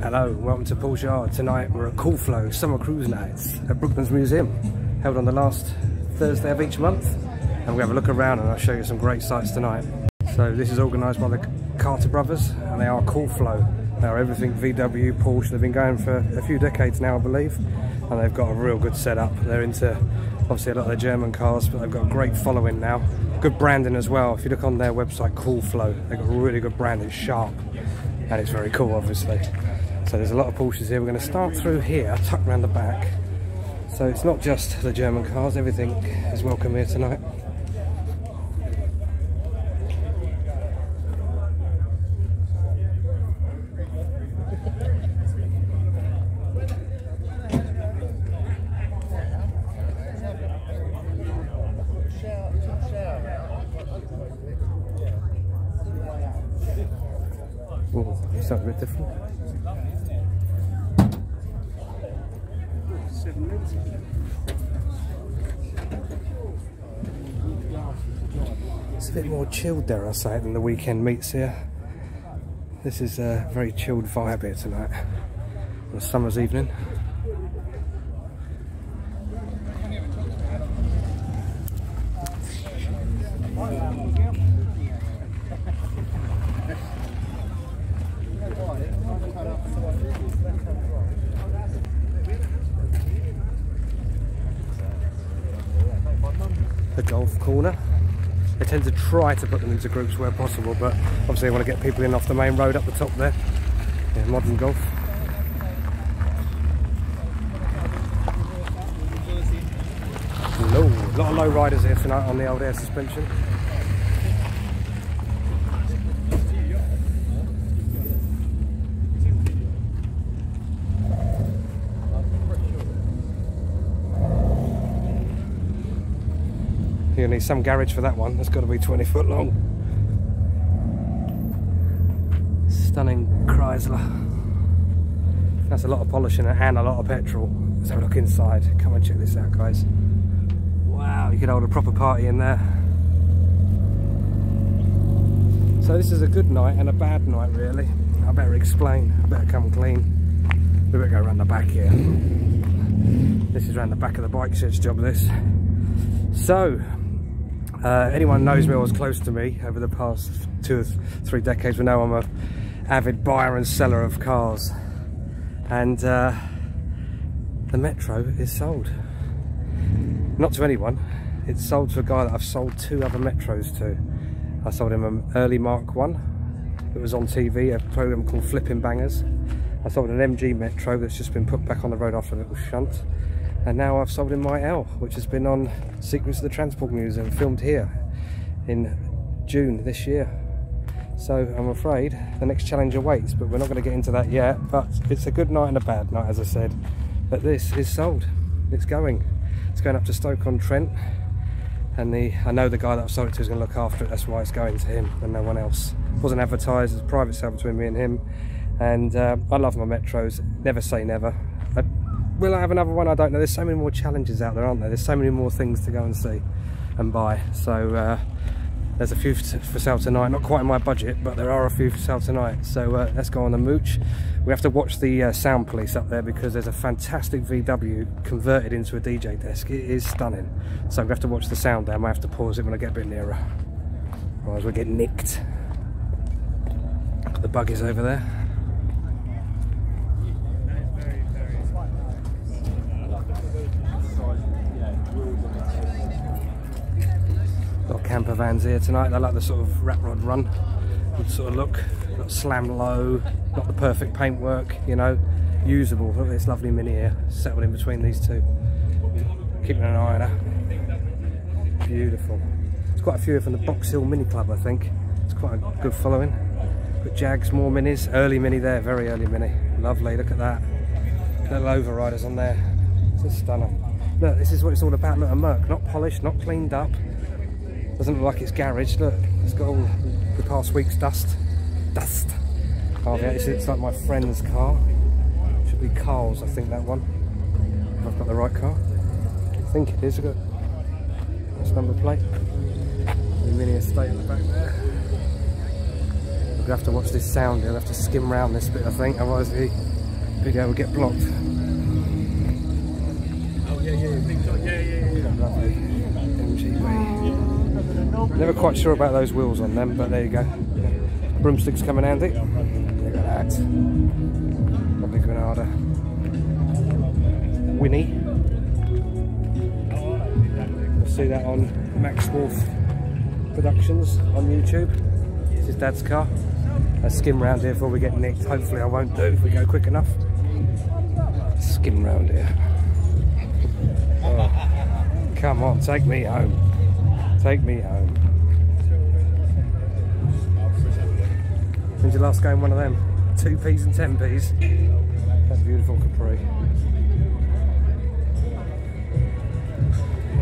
Hello, welcome to Paul's Yard. Tonight we're at Cool Flo Summer Cruise Nights at Brooklands Museum, held on the last Thursday of each month. And we have a look around and I'll show you some great sights tonight. So this is organised by the Carter brothers and they are Cool Flo. They are everything VW, Porsche. They've been going for a few decades now, I believe. And they've got a real good setup. They're into obviously a lot of the German cars, but they've got a great following now. Good branding as well. If you look on their website, Cool Flo, they've got a really good brand. It's sharp and it's very cool, obviously. So there's a lot of Porsches here. We're going to start through here, tuck around the back. So it's not just the German cars, everything is welcome here tonight. Ooh, something a bit different. It's a bit more chilled, dare I say, than the weekend meets here. This is a very chilled vibe here tonight on a summer's evening. the golf corner. They tend to try to put them into groups where possible, but obviously they want to get people in off the main road up the top there. Yeah, modern golf. Low, a lot of low riders here tonight on the old air suspension. You'll need some garage for that one. That's got to be 20 foot long. Stunning Chrysler. That's a lot of polishing and a lot of petrol. Let's have a look inside. Come and check this out, guys. Wow, you could hold a proper party in there. So this is a good night and a bad night, really. I better explain. I better come clean. We better go around the back here. This is around the back of the bike shed's job, this. So, uh, anyone knows me or was close to me over the past two or th three decades will know I'm a avid buyer and seller of cars. And uh, the Metro is sold. Not to anyone, it's sold to a guy that I've sold two other Metros to. I sold him an early Mark 1 that was on TV, a program called Flipping Bangers. I sold an MG Metro that's just been put back on the road after a little shunt and now I've sold him my L which has been on Secrets of the Transport Museum filmed here in June this year. So I'm afraid the next challenge awaits but we're not going to get into that yet but it's a good night and a bad night as I said. But this is sold. It's going. It's going up to Stoke-on-Trent and the I know the guy that I've sold it to is going to look after it. That's why it's going to him and no one else. It wasn't advertised it's a private sale between me and him. And uh, I love my Metros. Never say never will I have another one? I don't know. There's so many more challenges out there, aren't there? There's so many more things to go and see and buy. So uh, there's a few for sale tonight. Not quite in my budget, but there are a few for sale tonight. So uh, let's go on the mooch. We have to watch the uh, sound police up there because there's a fantastic VW converted into a DJ desk. It is stunning. So we have to watch the sound there. I might have to pause it when I get a bit nearer. Otherwise we'll get nicked. The buggies over there. Camper vans here tonight. They like the sort of rat rod run sort of look. Got slam low, not the perfect paintwork, you know, usable. Look at this lovely Mini here, settled in between these two. Keeping an eye on her. Beautiful. There's quite a few from the Box Hill Mini Club, I think. It's quite a good following. Got Jags, more minis. Early Mini there, very early Mini. Lovely, look at that. Little overriders on there. It's a stunner. Look, this is what it's all about. Look, a Merc, not polished, not cleaned up. Doesn't look like it's garage. Look, it's got all the past week's dust. Dust. Oh, yeah, it's, it's like my friend's car. Should be Carl's, I think, that one. If I've got the right car. I think it is. I've got this number plate. The mini estate at the back there. We have to watch this sound. We'll have to skim round this bit, I think. Otherwise, the video will get blocked. Oh yeah, yeah, big time. Yeah, yeah, yeah. Lovely MGB. Never quite sure about those wheels on them, but there you go. Broomsticks coming handy. Look at that. Lovely Granada. Winnie. You'll see that on Max Wolf Productions on YouTube. This is Dad's car. I skim round here before we get nicked. Hopefully I won't do if we go quick enough. Skim round here. Oh, come on, take me home. Take me home. When's your last game one of them? Two P's and ten P's. That beautiful Capri.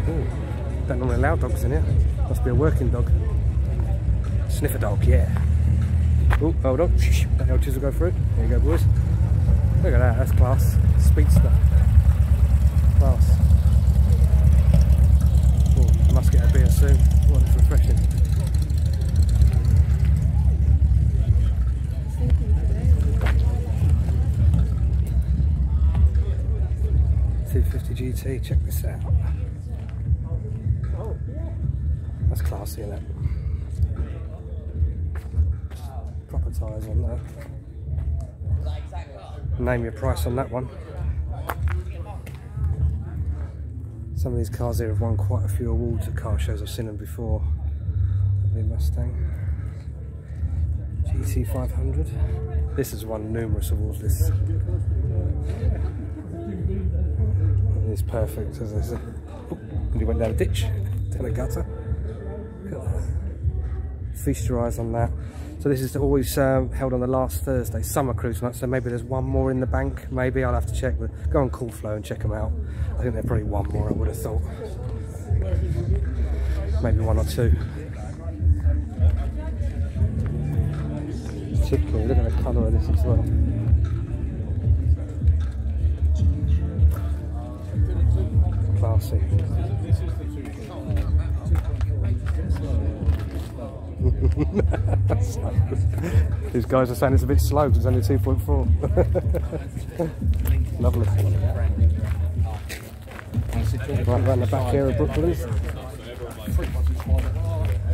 Ooh, don't normally allow dogs in here. Must be a working dog. Sniffer dog, yeah. Oh, hold on. That old chisel go through. There you go, boys. Look at that, that's class. Speedster. Class. Oh, must get a beer soon. Oh, it's refreshing. Two GT. Check this out. That's classy, isn't it? Proper tyres on there. Name your price on that one. Some of these cars here have won quite a few awards at car shows. I've seen them before. Lovely Mustang. GT500. This has won numerous awards. This is perfect, as I said. And he went down a ditch, down a gutter. Feast your eyes on that. So this is always um, held on the last Thursday, summer cruise night. So maybe there's one more in the bank. Maybe I'll have to check. But go on Cool Flo and check them out. I think there's probably one more. I would have thought. Maybe one or two. Particularly, look at the colour of this as well. These guys are saying it's a bit slow because it's only 2.4. Lovely. Right around the back here of Brooklyn.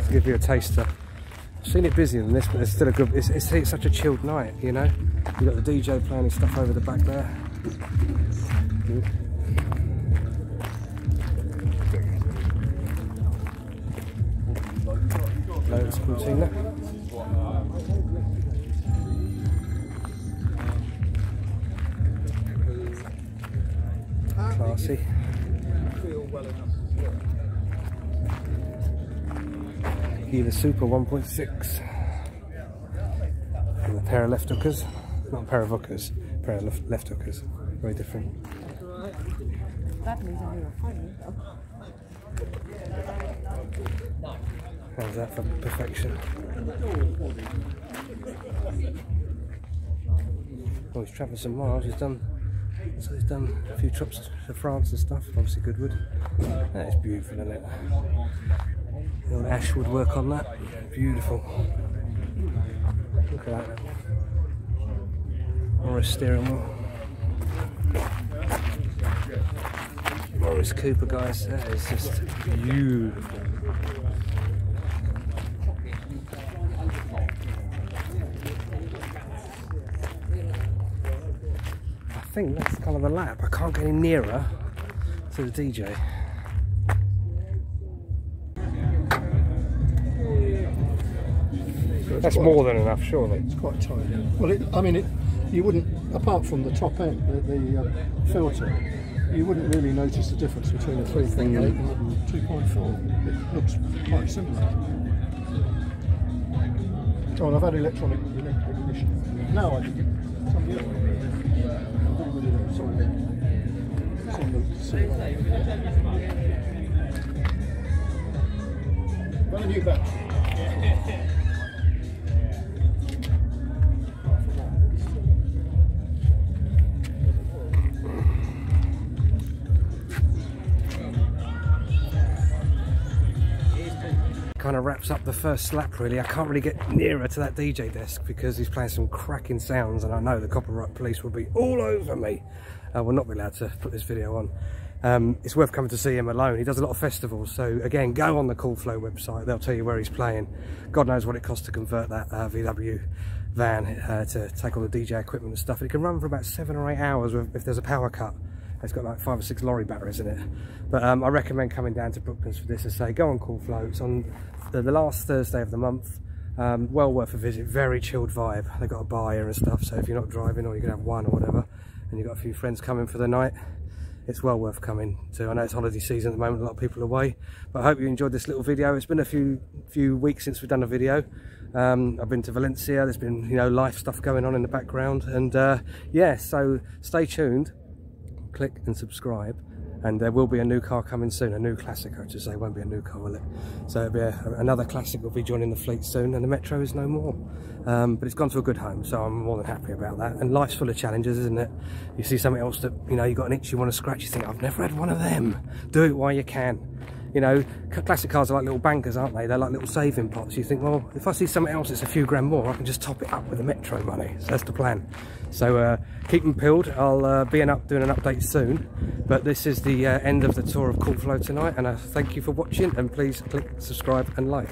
To give you a taster. I've seen it busier than this, but it's still a good. It's, it's, it's such a chilled night, you know. You've got the DJ playing his stuff over the back there. Loads of Cortina. Classy. Gila Super 1.6. And a pair of left hookers. Not a pair of hookers, a pair of left, left hookers. Very different. That means I were funny. How's that for perfection? Well, he's travelled some miles. He's done. So he's done a few trips to France and stuff. Obviously Goodwood. That is beautiful, isn't it? The old Ashwood work on that. Beautiful. Look at that. Morris steering wheel. Morris Cooper, guys. That is just beautiful. Think that's kind of a lap. I can't get any nearer to the DJ. That's more than enough, surely. It's quite tight. Well, it, I mean, it, you wouldn't, apart from the top end, the, the uh, filter, you wouldn't really notice the difference between a 3.8 and 2.4. It looks quite similar. Oh, and I've had electronic ignition. Now I Got a new battery. Wraps up the first slap really. I can't really get nearer to that DJ desk because he's playing some cracking sounds and I know the copyright police will be all over me. I will not be allowed to put this video on. Um, it's worth coming to see him alone. He does a lot of festivals, so again, go on the Cool Flo website. They'll tell you where he's playing. God knows what it costs to convert that uh, VW van uh, to take all the DJ equipment and stuff. It can run for about seven or eight hours if there's a power cut. It's got like five or six lorry batteries in it. But um, I recommend coming down to Brooklands for this. and say, go on Cool Flo. It's on the, last Thursday of the month. Um, well worth a visit. Very chilled vibe. They've got a bar and stuff. So if you're not driving or you can have one or whatever, and you've got a few friends coming for the night, it's well worth coming to. I know it's holiday season at the moment, a lot of people away, but I hope you enjoyed this little video. It's been a few few weeks since we've done a video. Um, I've been to Valencia, there's been you know life stuff going on in the background, and uh, yeah, so stay tuned, click and subscribe, and there will be a new car coming soon, a new classic I should say, it won't be a new car will it? So it'll be a, another classic will be joining the fleet soon and the Metro is no more. Um, but it's gone to a good home so I'm more than happy about that. And life's full of challenges isn't it? You see something else that, you know, you've got an itch you want to scratch, you think, I've never had one of them. Do it while you can. You know, classic cars are like little bankers, aren't they? They're like little saving pots. You think, well, if I see something else that's a few grand more, I can just top it up with the Metro money. So that's the plan. So uh, keep them peeled. I'll uh, be up doing an update soon. But this is the uh, end of the tour of Cool Flo tonight. And I thank you for watching. And please click subscribe and like.